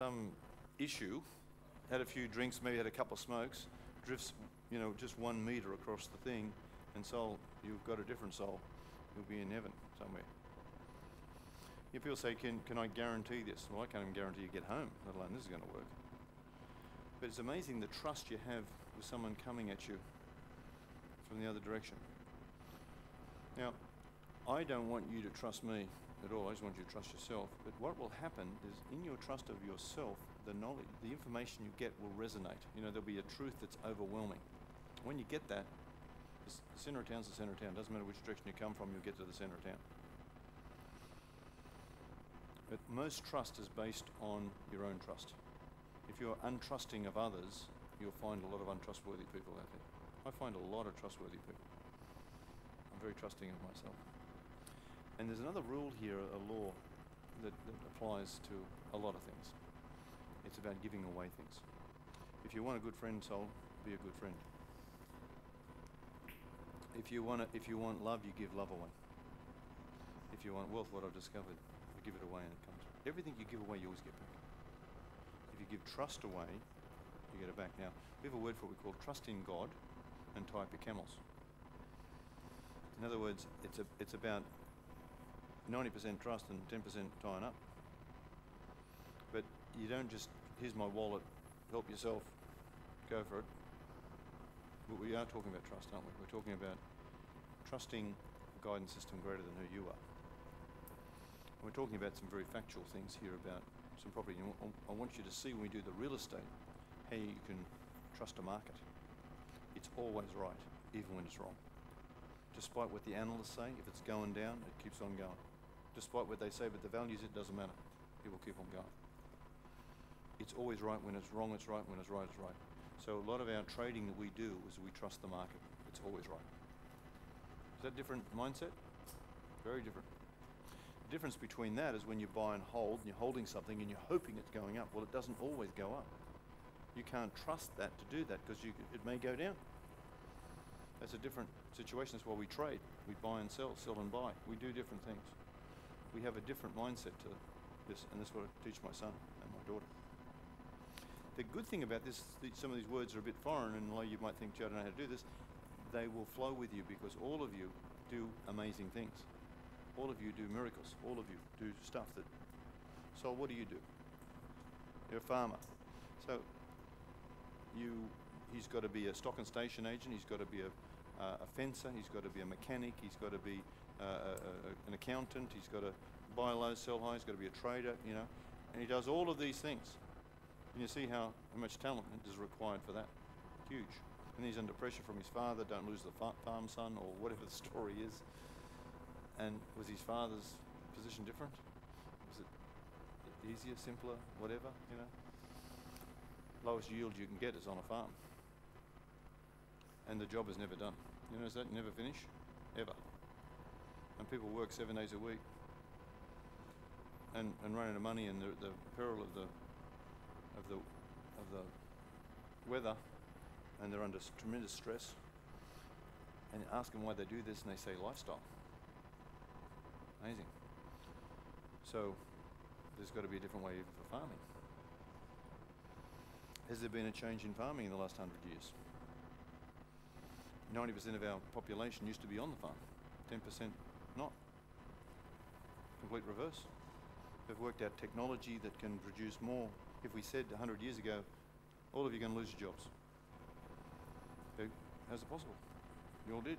some issue, had a few drinks, maybe had a couple of smokes, drifts, you know, just one meter across the thing, and soul, you've got a different soul. You'll be in heaven somewhere. If people say, can, can I guarantee this? Well, I can't even guarantee you get home, let alone this is going to work. But it's amazing the trust you have with someone coming at you from the other direction. Now, I don't want you to trust me at all. I just want you to trust yourself. But what will happen is, in your trust of yourself, the knowledge, the information you get will resonate. You know, there'll be a truth that's overwhelming. When you get that, the center of town's the center of town. Doesn't matter which direction you come from, you'll get to the center of town. But most trust is based on your own trust. If you're untrusting of others, you'll find a lot of untrustworthy people out there. I find a lot of trustworthy people. I'm very trusting of myself. And there's another rule here, a law, that, that applies to a lot of things. It's about giving away things. If you want a good friend, soul, be a good friend. If you want, a, if you want love, you give love away. If you want wealth, what I've discovered, you give it away and it comes. Everything you give away, you always get back. If you give trust away, you get it back. Now, we have a word for what we call trust in God and tie up your camels. In other words, it's, a, it's about 90% trust and 10% tying up. But you don't just, here's my wallet, help yourself, go for it. But we are talking about trust, aren't we? We're talking about trusting a guidance system greater than who you are. And we're talking about some very factual things here about some property. I want you to see when we do the real estate how you can trust a market. It's always right, even when it's wrong. Despite what the analysts say, if it's going down, it keeps on going despite what they say, but the values, it doesn't matter. People keep on going. It's always right when it's wrong, it's right. When it's right, it's right. So a lot of our trading that we do is we trust the market. It's always right. Is that different mindset? Very different. The difference between that is when you buy and hold, and you're holding something and you're hoping it's going up. Well, it doesn't always go up. You can't trust that to do that because it may go down. That's a different situation. That's why we trade. We buy and sell, sell and buy. We do different things we have a different mindset to this, and that's what I teach my son and my daughter. The good thing about this, some of these words are a bit foreign, and you might think, Joe, I don't know how to do this. They will flow with you because all of you do amazing things. All of you do miracles. All of you do stuff that. So, what do you do? You're a farmer. So, you, he's got to be a stock and station agent. He's got to be a, uh, a fencer. He's got to be a mechanic. He's got to be uh, a, an accountant, he's got to buy low, sell high, he's got to be a trader, you know, and he does all of these things. And you see how, much talent is required for that. Huge. And he's under pressure from his father, don't lose the farm son, or whatever the story is. And was his father's position different? Was it easier, simpler, whatever, you know? Lowest yield you can get is on a farm. And the job is never done. You know, is that never finish? Ever and people work seven days a week. And, and run out of money and the, the peril of the of the of the weather. And they're under tremendous stress. And ask them why they do this and they say lifestyle. Amazing. So there's got to be a different way for farming. Has there been a change in farming in the last hundred years? 90% of our population used to be on the farm. 10% not. Complete reverse. They've worked out technology that can produce more. If we said 100 years ago, all of you are going to lose your jobs. How's it possible? You all did.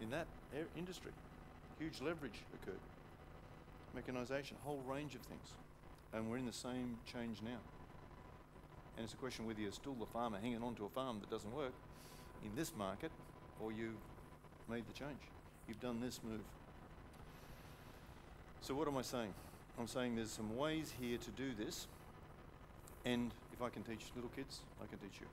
In that industry, huge leverage occurred. Mechanisation, a whole range of things. And we're in the same change now. And it's a question whether you're still the farmer hanging on to a farm that doesn't work in this market or you've made the change. You've done this move. So what am I saying? I'm saying there's some ways here to do this, and if I can teach little kids, I can teach you.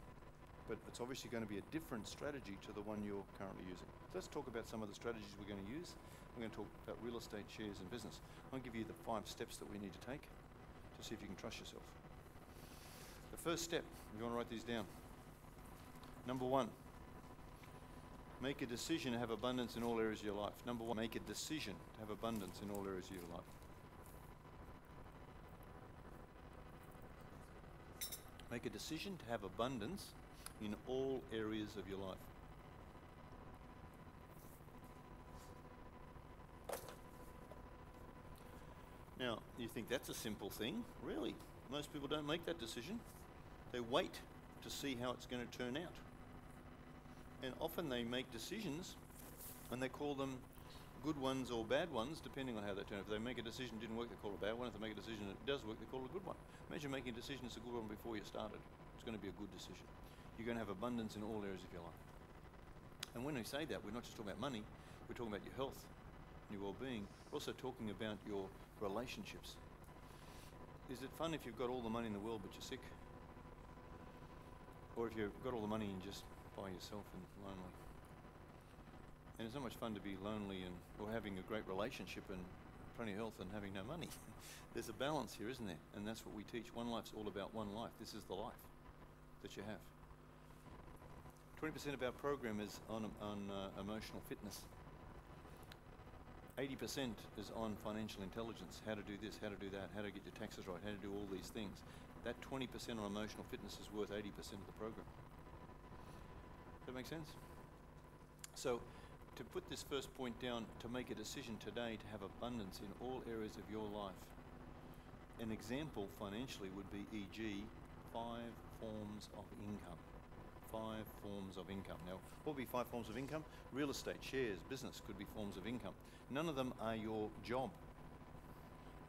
But it's obviously going to be a different strategy to the one you're currently using. So let's talk about some of the strategies we're going to use. We're going to talk about real estate, shares, and business. I'll give you the five steps that we need to take to see if you can trust yourself. The first step, if you want to write these down. Number one, Make a decision to have abundance in all areas of your life. Number one, make a decision to have abundance in all areas of your life. Make a decision to have abundance in all areas of your life. Now, you think that's a simple thing? Really? Most people don't make that decision. They wait to see how it's going to turn out. And often they make decisions and they call them good ones or bad ones, depending on how they turn out. If they make a decision that didn't work, they call it a bad one. If they make a decision that does work, they call it a good one. Imagine making a decision that's a good one before you started. It's going to be a good decision. You're going to have abundance in all areas of your life. And when we say that, we're not just talking about money, we're talking about your health, your well-being. We're also talking about your relationships. Is it fun if you've got all the money in the world but you're sick? Or if you've got all the money and just by yourself and lonely? And it's not much fun to be lonely and or having a great relationship and plenty of health and having no money. There's a balance here, isn't there? And that's what we teach. OneLife's all about one life. This is the life that you have. 20% of our program is on, on uh, emotional fitness. 80% is on financial intelligence, how to do this, how to do that, how to get your taxes right, how to do all these things. That 20% on emotional fitness is worth 80% of the program. Make sense? So, to put this first point down, to make a decision today to have abundance in all areas of your life, an example financially would be, e.g., five forms of income. Five forms of income. Now, what would be five forms of income? Real estate, shares, business could be forms of income. None of them are your job.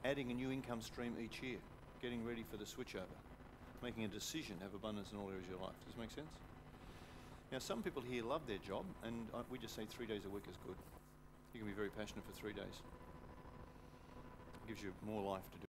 Adding a new income stream each year, getting ready for the switchover, making a decision to have abundance in all areas of your life. Does this make sense? Now, some people here love their job, and uh, we just say three days a week is good. You can be very passionate for three days. It gives you more life to do.